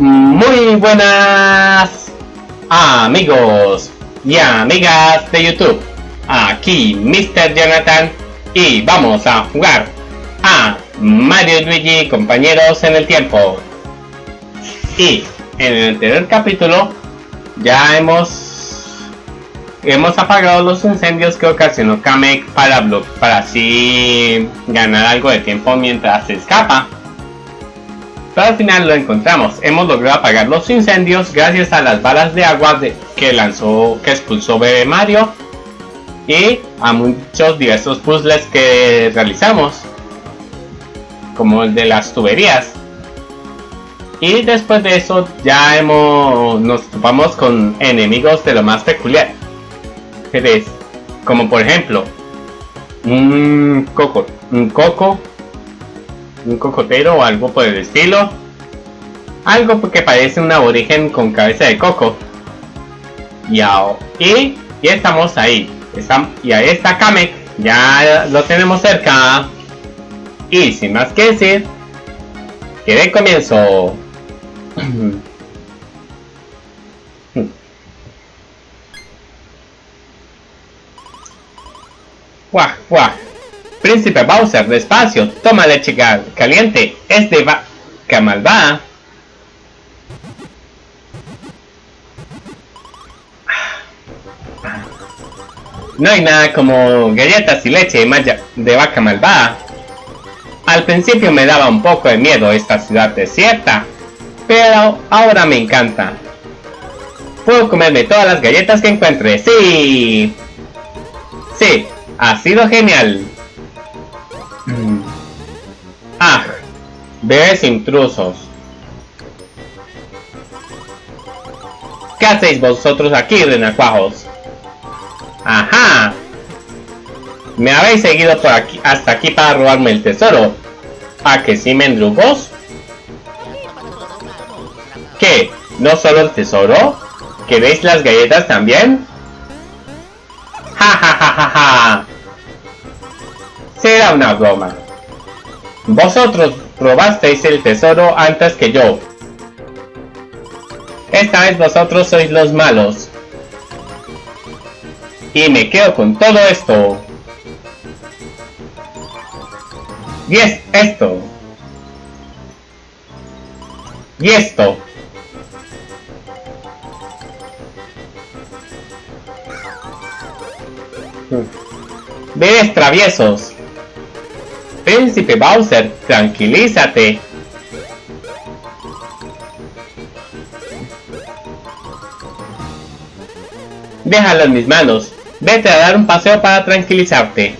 Muy buenas amigos y amigas de YouTube. Aquí Mr. Jonathan y vamos a jugar a Mario y Luigi compañeros en el tiempo. Y en el anterior capítulo ya hemos hemos apagado los incendios que ocasionó Kamek para, para así ganar algo de tiempo mientras se escapa. Pero al final lo encontramos. Hemos logrado apagar los incendios gracias a las balas de agua que lanzó, que expulsó Bebé Mario y a muchos diversos puzzles que realizamos, como el de las tuberías. Y después de eso ya hemos nos topamos con enemigos de lo más peculiar. Como por ejemplo un coco, un coco un cocotero o algo por el estilo. Algo que parece un aborigen con cabeza de coco. Y, y, y estamos ahí. y ahí está Kamek. Ya lo tenemos cerca. Y sin más que decir, que de comienzo. guau, guau. Príncipe Bowser, despacio, toma leche caliente, es de vaca malvada. No hay nada como galletas y leche de vaca malvada. Al principio me daba un poco de miedo esta ciudad desierta, pero ahora me encanta. Puedo comerme todas las galletas que encuentre, sí. Sí, ha sido genial. Ah, bebés intrusos. ¿Qué hacéis vosotros aquí, renacuajos? ¡Ajá! Me habéis seguido por aquí hasta aquí para robarme el tesoro. ¿A que sí, mendrugos? ¿Qué? ¿No solo el tesoro? ¿Queréis las galletas también? ¡Ja, ja, ja, ja, ja! Será una broma. Vosotros robasteis el tesoro antes que yo. Esta vez vosotros sois los malos. Y me quedo con todo esto. Y es esto. Y esto. Ves traviesos. Príncipe Bowser, tranquilízate. Déjalo en mis manos. Vete a dar un paseo para tranquilizarte.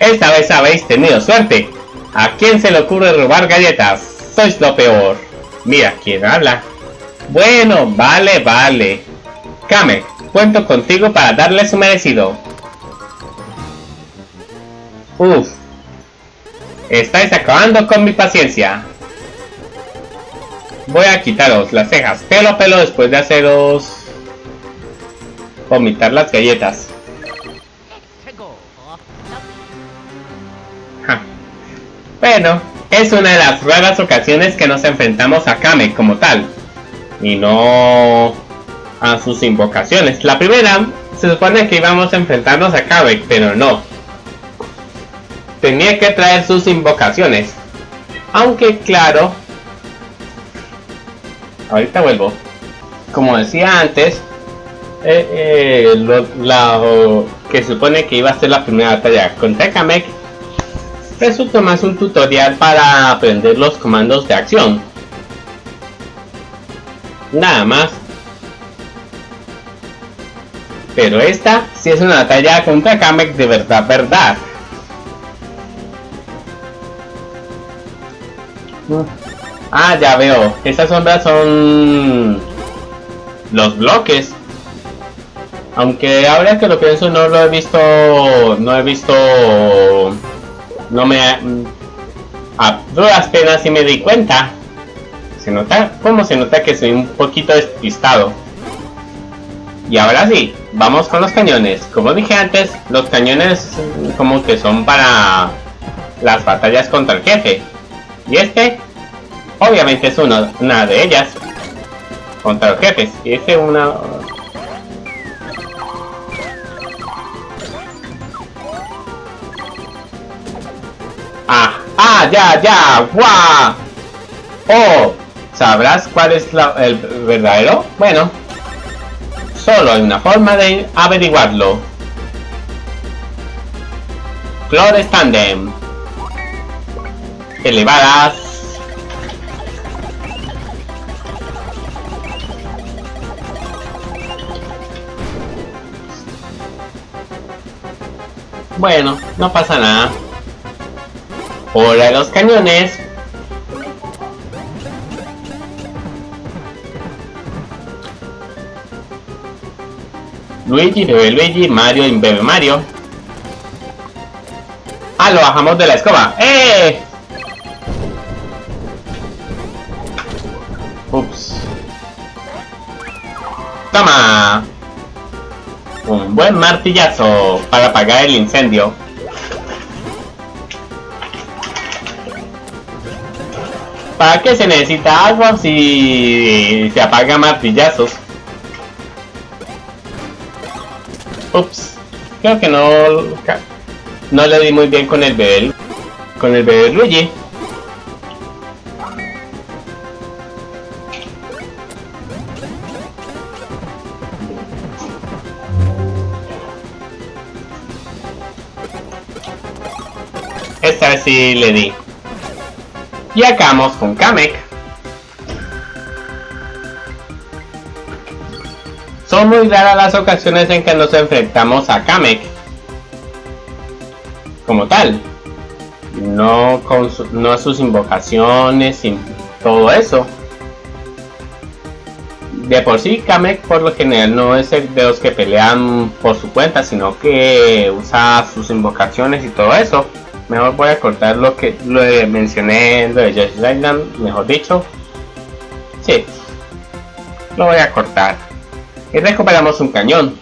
Esta vez habéis tenido suerte. ¿A quién se le ocurre robar galletas? Sois lo peor. Mira quién habla. Bueno, vale, vale. Kame, cuento contigo para darle su merecido. Uf. Estáis acabando con mi paciencia. Voy a quitaros las cejas pelo a pelo después de haceros vomitar las galletas. Bueno, es una de las raras ocasiones que nos enfrentamos a Kame como tal. Y no a sus invocaciones. La primera se supone que íbamos a enfrentarnos a Kame, pero no tenía que traer sus invocaciones. Aunque claro, ahorita vuelvo. Como decía antes, eh, eh, lo, que supone que iba a ser la primera batalla con Tekamek resulta más un tutorial para aprender los comandos de acción. Nada más. Pero esta sí es una batalla contra Kamek de verdad, verdad. Ah, ya veo. Esas sombras son los bloques. Aunque ahora que lo pienso no lo he visto, no he visto, no me, a duras penas y me di cuenta. Se nota, ¿cómo se nota que soy un poquito despistado? Y ahora sí, vamos con los cañones. Como dije antes, los cañones como que son para las batallas contra el jefe. Y este, obviamente es una, de ellas. Contra los jefes. Y este una... Ah, ah, ya, ya, guau. Oh, ¿sabrás cuál es el verdadero? Bueno, solo hay una forma de averiguarlo. Flores Tandem. Elevadas. Bueno, no pasa nada. Hola los cañones. Luigi, bebe Luigi, Mario bebe Mario. Ah, lo bajamos de la escoba. ¡Eh! Toma. Un buen martillazo para apagar el incendio. ¿Para qué se necesita agua si se apaga martillazos? Ups. Creo que no... No le di muy bien con el bebé... Con el bebé Luigi. Esta vez sí le di. Y acabamos con Kamek. Son muy raras las ocasiones en que nos enfrentamos a Kamek. Como tal. No, con no a sus invocaciones y todo eso. De por sí, Kamek por lo general no es el de los que pelean por su cuenta, sino que usa sus invocaciones y todo eso. Mejor voy a cortar lo que lo mencioné, lo de Josh Island, mejor dicho. Sí, lo voy a cortar. Y recuperamos un cañón.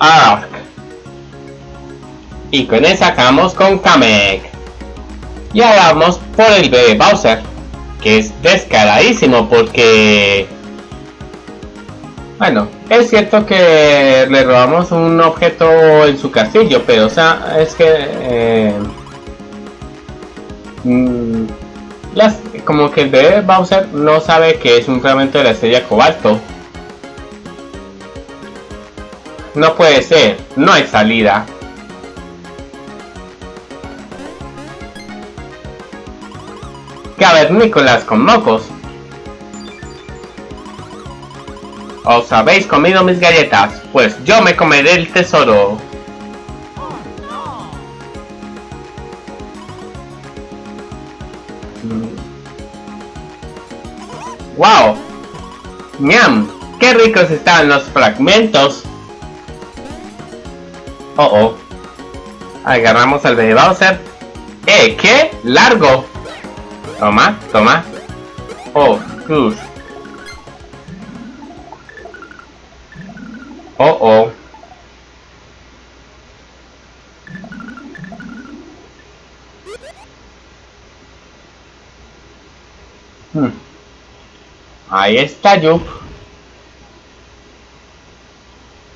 Ark. Y con eso acabamos con Kamek. Y ahora vamos por el bebé Bowser. Que es descaradísimo porque... Bueno, es cierto que le robamos un objeto en su castillo, pero o sea, es que... Eh, mm, como que el bebé Bowser no sabe que es un fragmento de la estrella cobalto. No puede ser, no hay salida. Nicolás con mocos. ¿Os habéis comido mis galletas? Pues yo me comeré el tesoro. ¡Wow! ¡Miam! ¡Qué ricos están los fragmentos! Oh oh. Agarramos al de Bowser. ¡Eh! ¿Qué? ¡Largo! Toma, toma. Oh, good. Oh, oh. Hmm. Ahí está Yup.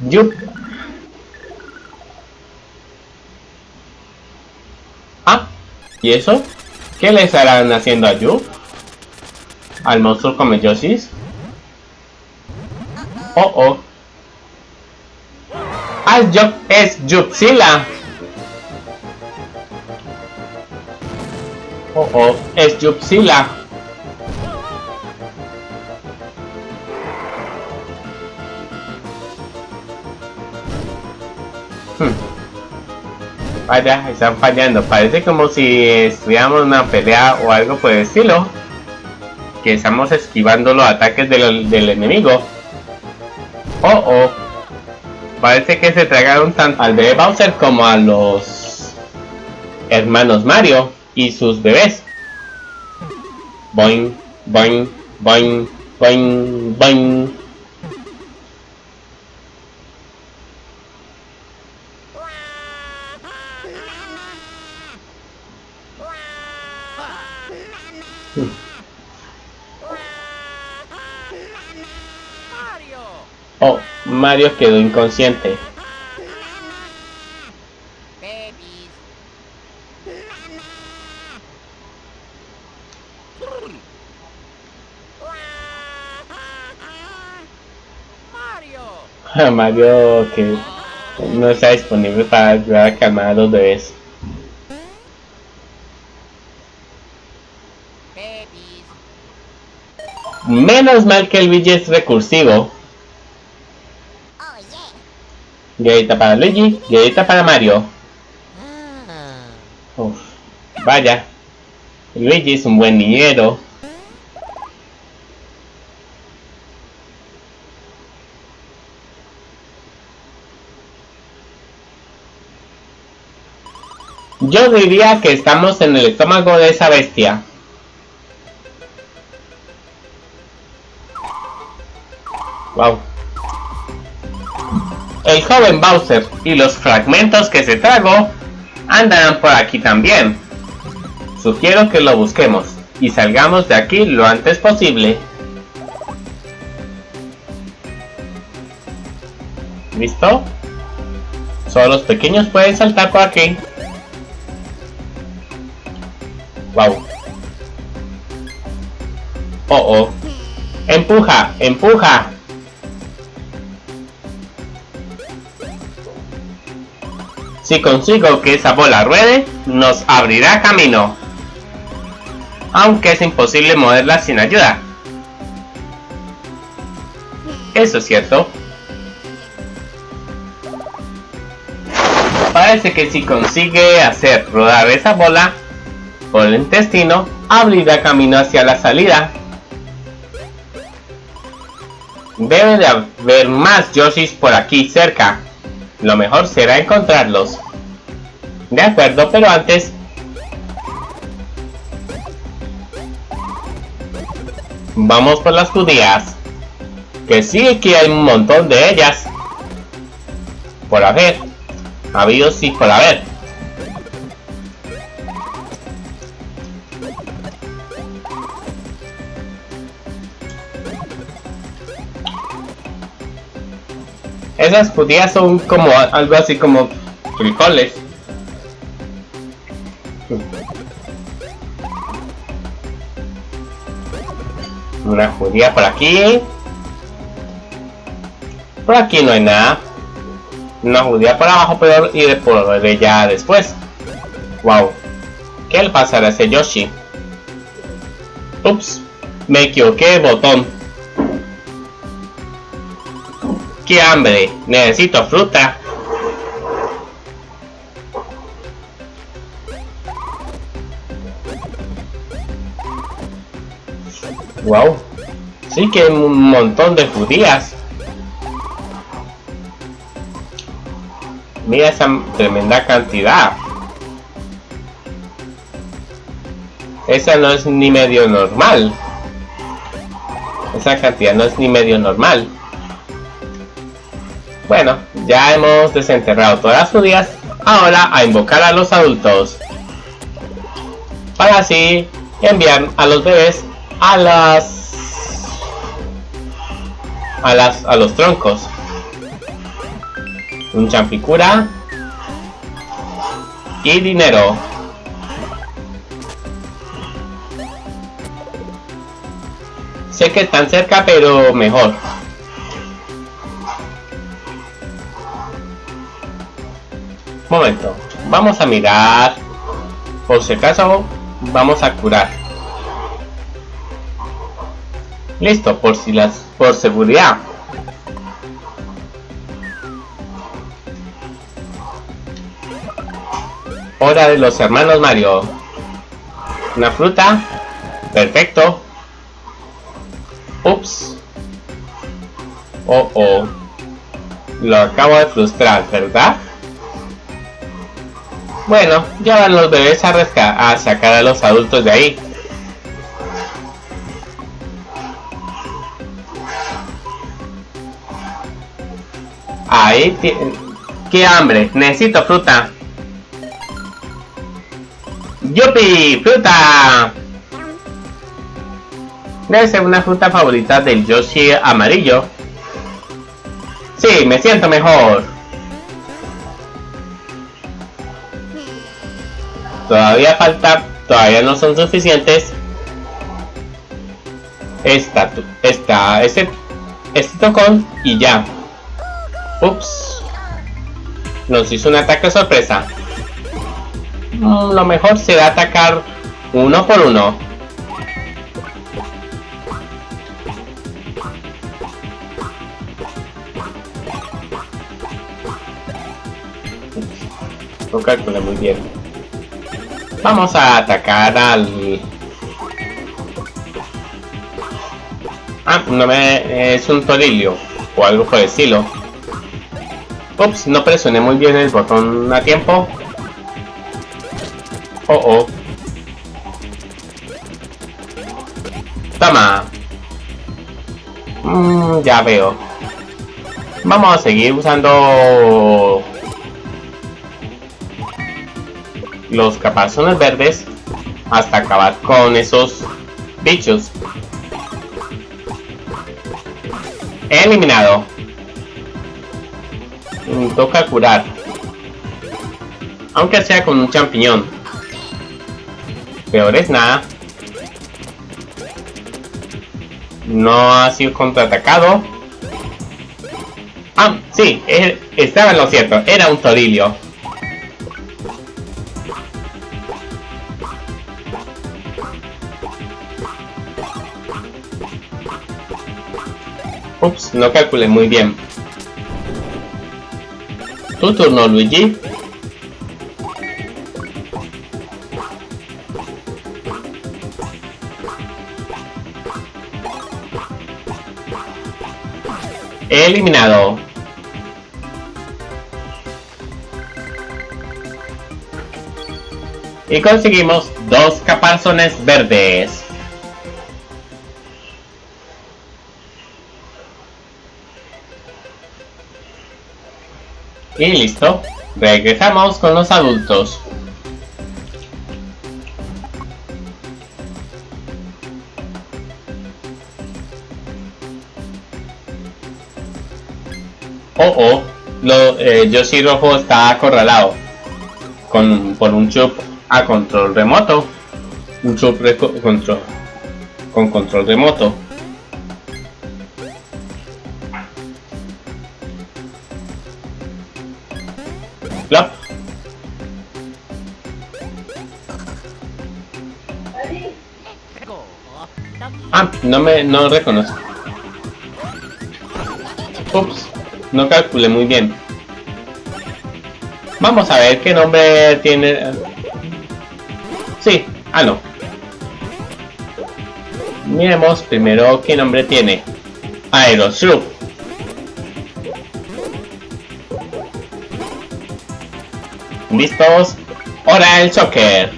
Yup. Ah, ¿y eso? ¿Qué le estarán haciendo a Yup? ¿Al monstruo come? Oh, oh. Ah, es Yupsila. Oh, oh, es Yupsila. Vaya, están fallando. Parece como si estuviéramos una pelea o algo por el estilo. Que estamos esquivando los ataques del, del enemigo. Oh, oh. Parece que se tragaron tanto al bebé Bowser como a los hermanos Mario y sus bebés. Boing, boing, boing, boing, boing. Mario quedó inconsciente. Mario que no está disponible para ayudar a calmar a los bebés. Menos mal que el Luigi es recursivo. Galleta para Luigi, galleta para Mario. Uf, vaya. Luigi es un buen niñero. Yo diría que estamos en el estómago de esa bestia. Wow. El joven Bowser y los fragmentos que se tragó andarán por aquí también. Sugiero que lo busquemos y salgamos de aquí lo antes posible. ¿Listo? Solo los pequeños pueden saltar por aquí. Wow. Oh, oh. Empuja, empuja. Si consigo que esa bola ruede, nos abrirá camino. Aunque es imposible moverla sin ayuda. Eso es cierto. Parece que si consigue hacer rodar esa bola, por el intestino, abrirá camino hacia la salida. Debe de haber más Yoshis por aquí cerca. Lo mejor será encontrarlos. De acuerdo, pero antes... Vamos por las judías. Que sí que hay un montón de ellas. Por haber. Habido sí por haber. Esas judías son como algo así como frijoles. Una judía por aquí. Por aquí no hay nada. Una judía por abajo, pero de por ya después. Wow. ¿Qué le pasará a ese Yoshi? Ups. Me equivoqué botón. ¡Qué hambre! Necesito fruta. Wow. Sí que hay un montón de judías. Mira esa tremenda cantidad. Esa no es ni medio normal. Esa cantidad no es ni medio normal. Bueno, ya hemos desenterrado todas las judías, ahora a invocar a los adultos. Para así enviar a los bebés a las a las a los troncos. Un champicura y dinero. Sé que están cerca, pero mejor. Momento, vamos a mirar. Por si acaso, vamos a curar. Listo, por si las. por seguridad. Hora de los hermanos Mario. Una fruta. Perfecto. Ups. Oh, oh. Lo acabo de frustrar, ¿verdad? Bueno, ya van los bebés a, a sacar a los adultos de ahí. Ahí ¡Qué hambre! Necesito fruta. ¡Yupi! ¡Fruta! Debe ser una fruta favorita del Yoshi amarillo. Sí, me siento mejor. Todavía falta, todavía no son suficientes. Esta, esta, este, este tocón y ya. Ups. Nos hizo un ataque sorpresa. Mm, lo mejor será atacar uno por uno. Lo calculé muy bien. Vamos a atacar al... Ah, no me... es un torillo. O algo por estilo. Ups, no presioné muy bien el botón a tiempo. Oh, oh. Toma. Mm, ya veo. Vamos a seguir usando los caparazones verdes hasta acabar con esos bichos. Eliminado. Toca curar. Aunque sea con un champiñón. Peor es nada. No ha sido contraatacado. Ah, sí, estaba en lo cierto. Era un torillo. Ups, no calculé muy bien. Tu turno, Luigi. Eliminado. Y conseguimos dos caparazones verdes. Y listo. Regresamos con los adultos. Oh, oh, lo, eh, Yoshi Rojo está acorralado con, por un chup a control remoto. Un chup control, con control remoto. No me no reconozco. Ups. No calculé muy bien. Vamos a ver qué nombre tiene... Sí, ah no. Miremos primero qué nombre tiene. Aerosloop. ¿Listos? Ahora el soccer.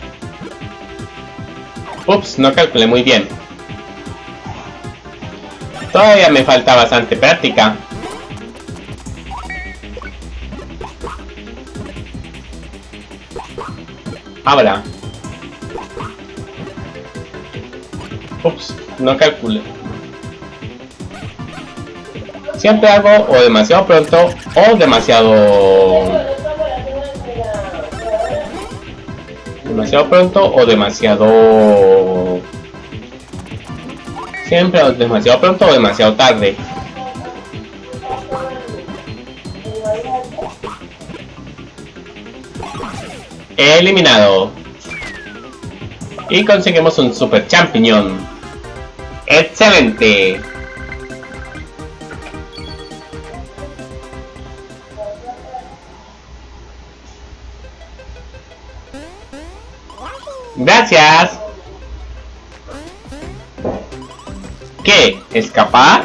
Ups, no calculé muy bien. Todavía me falta bastante práctica. Ahora. Ups, no calcule. Siempre hago o demasiado pronto o demasiado... Demasiado pronto o demasiado... Siempre demasiado pronto o demasiado tarde. Eliminado. Y conseguimos un super champiñón. ¡Excelente! Gracias. ¿Qué? ¿Escapar?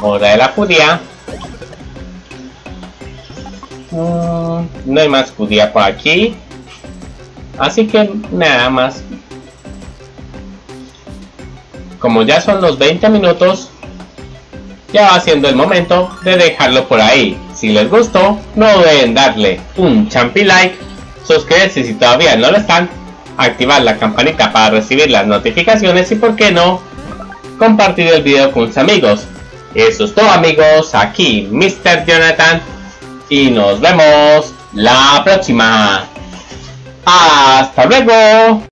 Hora de la judía. Mm, no hay más judía por aquí. Así que nada más. Como ya son los 20 minutos, ya va siendo el momento de dejarlo por ahí. Si les gustó, no deben darle un champi like, suscribirse si todavía no lo están, activar la campanita para recibir las notificaciones y por qué no, compartir el video con sus amigos. Eso es todo amigos, aquí Mr. Jonathan y nos vemos la próxima. Hasta luego.